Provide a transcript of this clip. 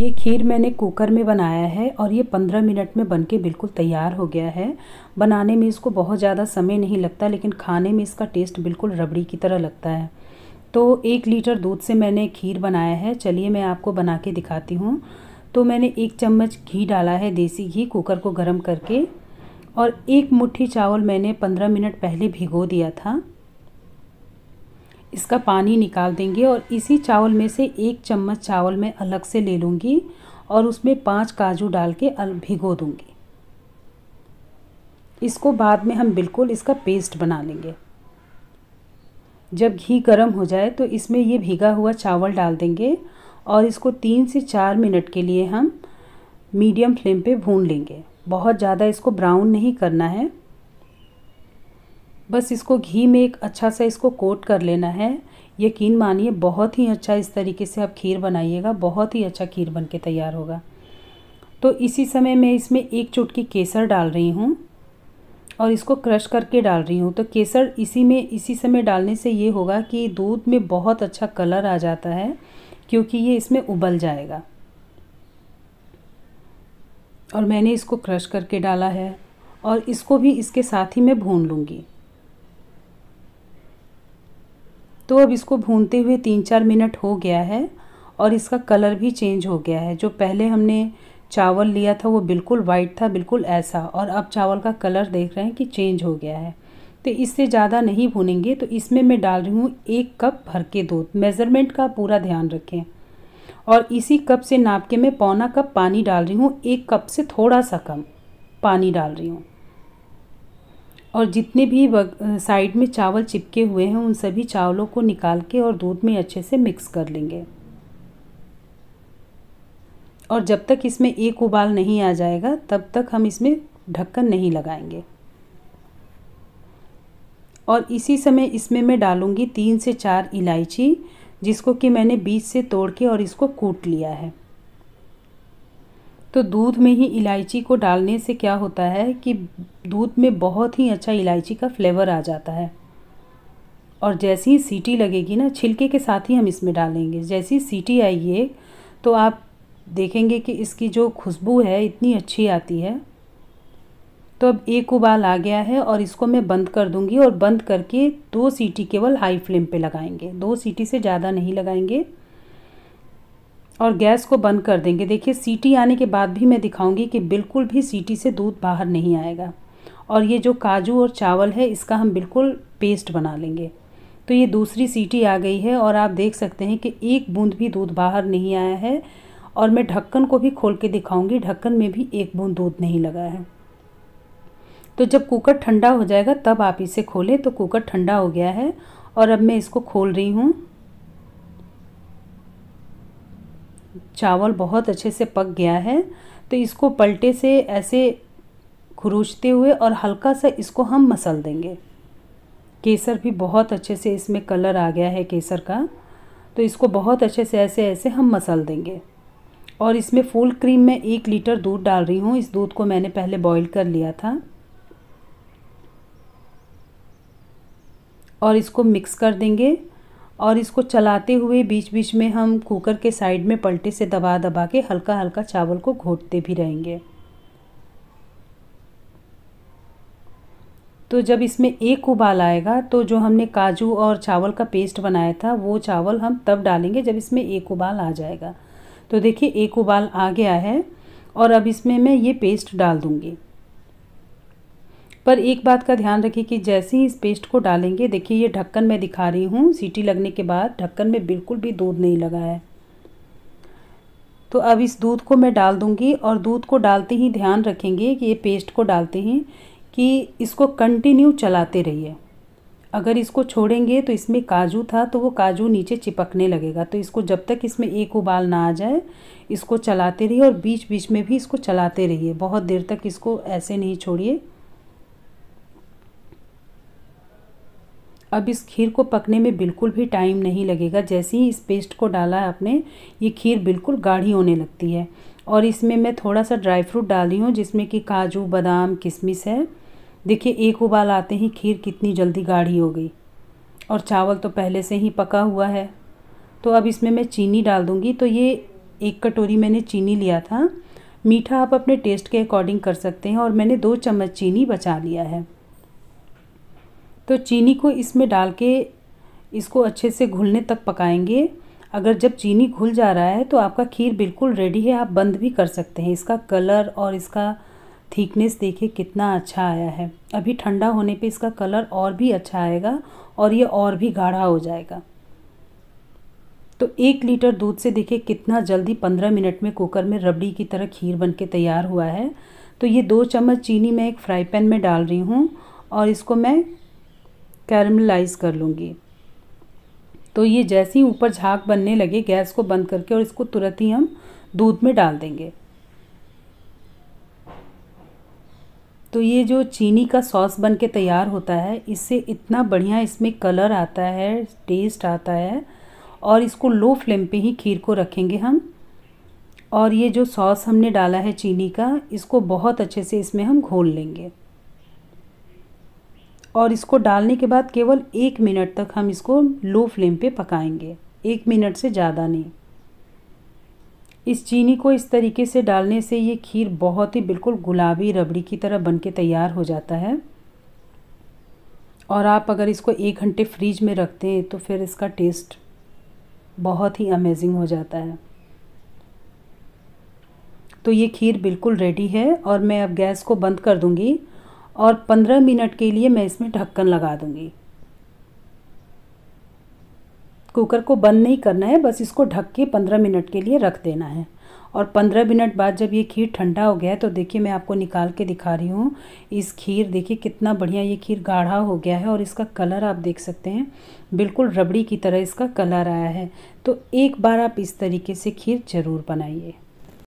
ये खीर मैंने कुकर में बनाया है और ये पंद्रह मिनट में बनके बिल्कुल तैयार हो गया है। बनाने में इसको बहुत ज़्यादा समय नहीं लगता, लेकिन खाने में इसका टेस्ट बिल्कुल रबड़ी की तरह लगता है। तो एक लीटर दूध से मैंने खीर बनाया है। चलिए मैं आपको बना के दिखाती हूँ। तो मैंने एक चम्मच घी डाला है, देसी घी, कुकर को गर्म करके। और एक मुट्ठी चावल मैंने पंद्रह मिनट पहले भिगो दिया था। इसका पानी निकाल देंगे और इसी चावल में से एक चम्मच चावल मैं अलग से ले लूँगी और उसमें पाँच काजू डाल के भिगो दूँगी। इसको बाद में हम बिल्कुल इसका पेस्ट बना लेंगे। जब घी गर्म हो जाए तो इसमें ये भीगा हुआ चावल डाल देंगे और इसको तीन से चार मिनट के लिए हम मीडियम फ्लेम पे भून लेंगे। बहुत ज़्यादा इसको ब्राउन नहीं करना है। बस इसको घी में एक अच्छा सा इसको कोट कर लेना है। यकीन मानिए, बहुत ही अच्छा इस तरीके से आप खीर बनाइएगा, बहुत ही अच्छा खीर बन के तैयार होगा। तो इसी समय मैं इसमें एक चुटकी केसर डाल रही हूँ और इसको क्रश करके डाल रही हूँ। तो केसर इसी में, इसी समय डालने से ये होगा कि दूध में बहुत अच्छा कलर आ जाता है, क्योंकि ये इसमें उबल जाएगा। और मैंने इसको क्रश करके डाला है और इसको भी इसके साथ ही मैं भून लूँगी। तो अब इसको भूनते हुए तीन चार मिनट हो गया है और इसका कलर भी चेंज हो गया है। जो पहले हमने चावल लिया था वो बिल्कुल वाइट था, बिल्कुल ऐसा। और अब चावल का कलर देख रहे हैं कि चेंज हो गया है। तो इससे ज़्यादा नहीं भूनेंगे तो इसमें मैं डाल रही हूँ एक कप भर के दूध। मेज़रमेंट का पूरा ध्यान रखें। और इसी कप से नाप के मैं पौना कप पानी डाल रही हूँ, एक कप से थोड़ा सा कम पानी डाल रही हूँ। और जितने भी साइड में चावल चिपके हुए हैं, उन सभी चावलों को निकाल के और दूध में अच्छे से मिक्स कर लेंगे। और जब तक इसमें एक उबाल नहीं आ जाएगा, तब तक हम इसमें ढक्कन नहीं लगाएँगे। और इसी समय इसमें मैं डालूँगी तीन से चार इलायची, जिसको कि मैंने बीज से तोड़ के और इसको कूट लिया है। तो दूध में ही इलायची को डालने से क्या होता है कि दूध में बहुत ही अच्छा इलायची का फ्लेवर आ जाता है। और जैसी ही सीटी लगेगी ना, छिलके के साथ ही हम इसमें डालेंगे जैसी सीटी आएगी तो आप देखेंगे कि इसकी जो खुशबू है, इतनी अच्छी आती है। तो अब एक उबाल आ गया है और इसको मैं बंद कर दूँगी और बंद करके दो सीटी केवल हाई फ्लेम पे लगाएँगे। दो सीटी से ज़्यादा नहीं लगाएँगे। और गैस को बंद कर देंगे। देखिए सीटी आने के बाद भी मैं दिखाऊँगी कि बिल्कुल भी सीटी से दूध बाहर नहीं आएगा। और ये जो काजू और चावल है, इसका हम बिल्कुल पेस्ट बना लेंगे। तो ये दूसरी सीटी आ गई है और आप देख सकते हैं कि एक बूंद भी दूध बाहर नहीं आया है। और मैं ढक्कन को भी खोल के दिखाऊँगी, ढक्कन में भी एक बूंद दूध नहीं लगा है। तो जब कुकर ठंडा हो जाएगा, तब आप इसे खोलें। तो कुकर ठंडा हो गया है और अब मैं इसको खोल रही हूँ। चावल बहुत अच्छे से पक गया है तो इसको पलटे से ऐसे खुरूचते हुए और हल्का सा इसको हम मसल देंगे। केसर भी बहुत अच्छे से इसमें कलर आ गया है केसर का तो इसको बहुत अच्छे से ऐसे ऐसे हम मसल देंगे। और इसमें फुल क्रीम में एक लीटर दूध डाल रही हूँ, इस दूध को मैंने पहले बॉईल कर लिया था। और इसको मिक्स कर देंगे। और इसको चलाते हुए बीच बीच में हम कुकर के साइड में पलटे से दबा दबा के हल्का हल्का चावल को घोटते भी रहेंगे। तो जब इसमें एक उबाल आएगा तो जो हमने काजू और चावल का पेस्ट बनाया था, वो चावल हम तब डालेंगे जब इसमें एक उबाल आ जाएगा। तो देखिए, एक उबाल आ गया है और अब इसमें मैं ये पेस्ट डाल दूँगी। पर एक बात का ध्यान रखिए कि जैसे ही इस पेस्ट को डालेंगे, देखिए ये ढक्कन मैं दिखा रही हूँ, सीटी लगने के बाद ढक्कन में बिल्कुल भी दूध नहीं लगा है। तो अब इस दूध को मैं डाल दूँगी और दूध को डालते ही ध्यान रखेंगे कि ये पेस्ट को डालते ही कि इसको कंटिन्यू चलाते रहिए। अगर इसको छोड़ेंगे तो इसमें काजू था तो वो काजू नीचे चिपकने लगेगा। तो इसको जब तक इसमें एक उबाल ना आ जाए, इसको चलाते रहिए और बीच बीच में भी इसको चलाते रहिए। बहुत देर तक इसको ऐसे नहीं छोड़िए। अब इस खीर को पकने में बिल्कुल भी टाइम नहीं लगेगा। जैसे ही इस पेस्ट को डाला है आपने, ये खीर बिल्कुल गाढ़ी होने लगती है। और इसमें मैं थोड़ा सा ड्राई फ्रूट डाली हूँ, जिसमें कि काजू, बादाम, किशमिश है। देखिए, एक उबाल आते ही खीर कितनी जल्दी गाढ़ी हो गई। और चावल तो पहले से ही पका हुआ है। तो अब इसमें मैं चीनी डाल दूँगी। तो ये एक कटोरी मैंने चीनी लिया था। मीठा आप अपने टेस्ट के अकॉर्डिंग कर सकते हैं। और मैंने दो चम्मच चीनी बचा लिया है। तो चीनी को इसमें डाल के इसको अच्छे से घुलने तक पकाएँगे। अगर जब चीनी घुल जा रहा है तो आपका खीर बिल्कुल रेडी है, आप बंद भी कर सकते हैं। इसका कलर और इसका थिकनेस देखिए कितना अच्छा आया है। अभी ठंडा होने पे इसका कलर और भी अच्छा आएगा और ये और भी गाढ़ा हो जाएगा। तो एक लीटर दूध से देखिए कितना जल्दी पंद्रह मिनट में कुकर में रबड़ी की तरह खीर बन के तैयार हुआ है। तो ये दो चम्मच चीनी मैं एक फ्राई पैन में डाल रही हूँ और इसको मैं कैरमलाइज कर लूँगी। तो ये जैसे ही ऊपर झाग बनने लगे, गैस को बंद करके और इसको तुरंत ही हम दूध में डाल देंगे। तो ये जो चीनी का सॉस बन के तैयार होता है, इससे इतना बढ़िया इसमें कलर आता है, टेस्ट आता है और इसको लो फ्लेम पे ही खीर को रखेंगे हम। और ये जो सॉस हमने डाला है चीनी का, इसको बहुत अच्छे से इसमें हम घोल लेंगे। और इसको डालने के बाद केवल एक मिनट तक हम इसको लो फ्लेम पे पकाएँगे। एक मिनट से ज़्यादा नहीं। इस चीनी को इस तरीके से डालने से ये खीर बहुत ही बिल्कुल गुलाबी, रबड़ी की तरह बन के तैयार हो जाता है। और आप अगर इसको एक घंटे फ्रीज में रखते हैं तो फिर इसका टेस्ट बहुत ही अमेजिंग हो जाता है। तो ये खीर बिल्कुल रेडी है और मैं अब गैस को बंद कर दूँगी और पंद्रह मिनट के लिए मैं इसमें ढक्कन लगा दूँगी। कुकर को बंद नहीं करना है, बस इसको ढक के पंद्रह मिनट के लिए रख देना है। और पंद्रह मिनट बाद जब ये खीर ठंडा हो गया है तो देखिए मैं आपको निकाल के दिखा रही हूँ, इस खीर देखिए कितना बढ़िया ये खीर गाढ़ा हो गया है और इसका कलर आप देख सकते हैं, बिल्कुल रबड़ी की तरह इसका कलर आया है। तो एक बार आप इस तरीके से खीर ज़रूर बनाइए।